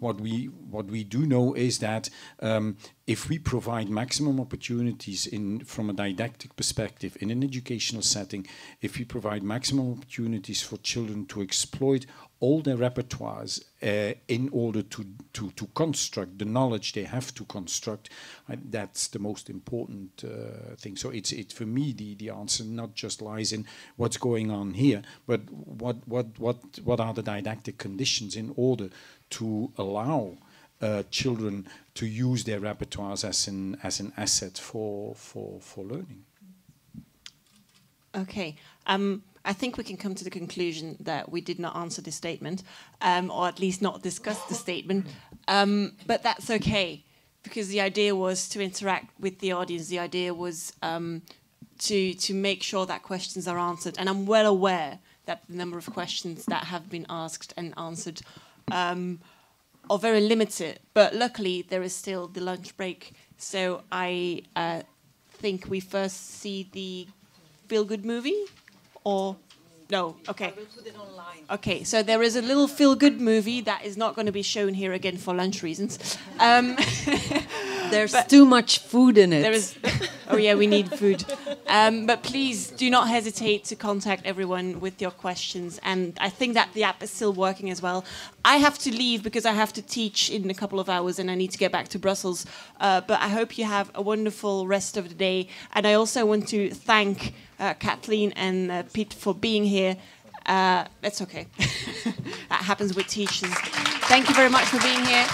what we what we do know is that um, if we provide maximum opportunities in from a didactic perspective in an educational setting, if we provide maximum opportunities for children to exploit all their repertoires uh, in order to, to, to construct the knowledge they have to construct. I, that's the most important uh, thing. So it's it for me the, the answer not just lies in what's going on here, but what what what what are the didactic conditions in order to allow uh, children to use their repertoires as an as an asset for for for learning. Okay. Um, I think we can come to the conclusion that we did not answer this statement, um, or at least not discuss the statement. Um, but that's okay, because the idea was to interact with the audience. The idea was um, to to make sure that questions are answered. And I'm well aware that the number of questions that have been asked and answered um, are very limited. But luckily, there is still the lunch break. So I uh, think we first see the feel good movie or no okay. Okay so there is a little feel good movie that is not going to be shown here again for lunch reasons. Um, there's too much food in it. there is oh yeah we need food. Um, but please do not hesitate to contact everyone with your questions and i think that the app is still working as well. I have to leave because i have to teach in a couple of hours and i need to get back to brussels. Uh, but i hope you have a wonderful rest of the day and i also want to thank Kathleen and uh, Piet for being here. Uh, that's okay. that happens with teachers. Thank you very much for being here.